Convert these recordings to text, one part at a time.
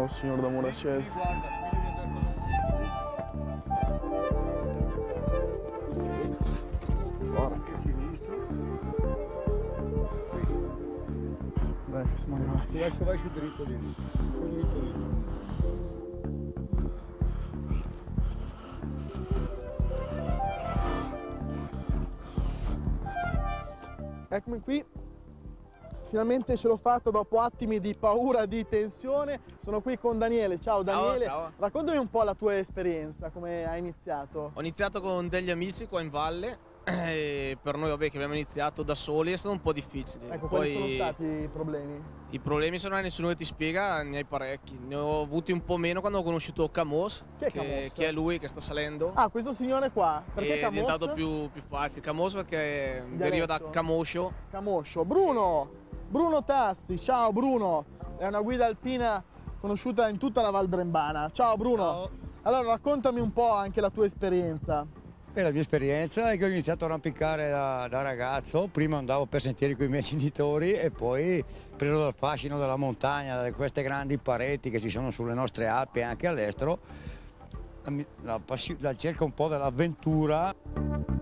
Oh, signor d'amore acceso. Porca sinistra. Dai, che siamo arrivati. Adesso vai su dritto lì. Dritto lì. Eccomi qui, finalmente ce l'ho fatta dopo attimi di paura, di tensione. Sono qui con Daniele. Ciao Daniele, ciao. raccontami un po' la tua esperienza, come hai iniziato. Ho iniziato con degli amici qua in valle e per noi vabbè che abbiamo iniziato da soli è stato un po' difficile. Ecco, Poi quali sono stati i problemi? i problemi se non hai nessuno che ti spiega ne hai parecchi. Ne ho avuti un po' meno quando ho conosciuto Camos, Chi è Camos? che è lui che sta salendo. Ah, questo signore qua, perché è Camos? diventato più, più facile. Camos perché deriva da Dialetto. Camoscio. Camoscio. Bruno, Bruno Tassi, ciao Bruno, è una guida alpina conosciuta in tutta la Val Brembana. Ciao Bruno. Ciao. Allora raccontami un po' anche la tua esperienza. E la mia esperienza è che ho iniziato a arrampicare da, da ragazzo, prima andavo per sentieri con i miei genitori e poi preso dal fascino della montagna, da queste grandi pareti che ci sono sulle nostre Alpi e anche all'estero, la, la la cerca un po' dell'avventura.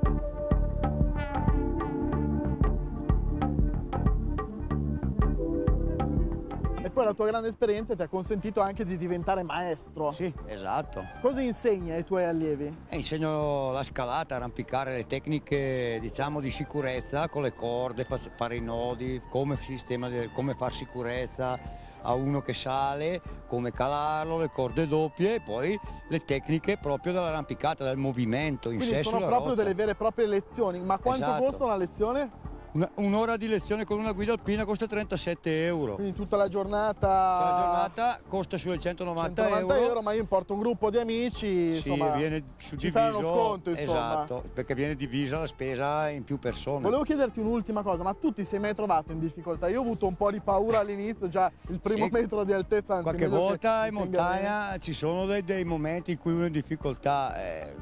E poi la tua grande esperienza ti ha consentito anche di diventare maestro. Sì, esatto. Cosa insegni ai tuoi allievi? E insegno la scalata, arrampicare le tecniche diciamo di sicurezza con le corde, fa- fare i nodi, come, sistema come far sicurezza a uno che sale, come calarlo, le corde doppie e poi le tecniche proprio dell'arrampicata, del movimento in Quindi sé sono proprio roccia. delle vere e proprie lezioni. Ma quanto Esatto. costa una lezione? Una- un'ora di lezione con una guida alpina costa 37 euro. Quindi tutta la giornata. La giornata costa sulle 190, 190 euro. euro, ma io importo un gruppo di amici, Sì, insomma, viene ci suddiviso. fai uno sconto, insomma. Esatto, perché viene divisa la spesa in più persone. Volevo chiederti un'ultima cosa, ma tu ti sei mai trovato in difficoltà? Io ho avuto un po' di paura all'inizio, già il primo Sì. metro di altezza, anzi Qualche volta in montagna ci sono dei, dei momenti in cui uno è in difficoltà, eh,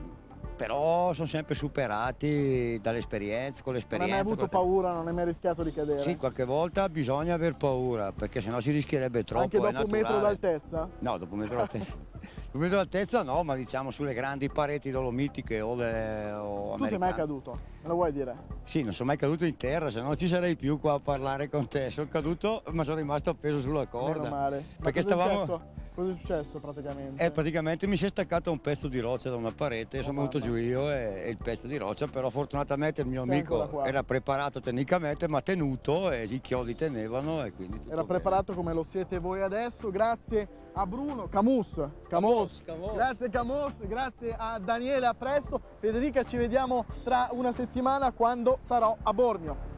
però sono sempre superati dall'esperienza, con Non hai l'esperienza. mai avuto col- paura, non hai mai rischiato di cadere? Sì, qualche volta bisogna aver paura, perché sennò si rischierebbe troppo. Anche dopo un metro d'altezza? No, dopo un metro d'altezza. dopo un metro d'altezza no, ma diciamo sulle grandi pareti dolomitiche o, delle, o Tu sei mai americane. caduto? Me lo vuoi dire? Sì, non sono mai caduto in terra, se no ci sarei più qua a parlare con te. Sono caduto, ma sono rimasto appeso sulla corda. Meno male. Ma Perché stavamo... Cosa è successo praticamente? Eh, praticamente mi si è staccato un pezzo di roccia da una parete, sono Oh, venuto mamma. giù io e, e il pezzo di roccia, però fortunatamente il mio Sei amico era preparato tecnicamente, ma tenuto e i chiodi tenevano e quindi Era bene. preparato come lo siete voi adesso, grazie a Bruno, Camus, Camus, Camus. grazie Camus, grazie a Daniele, a presto, Federica ci vediamo tra una settimana quando sarò a Bormio.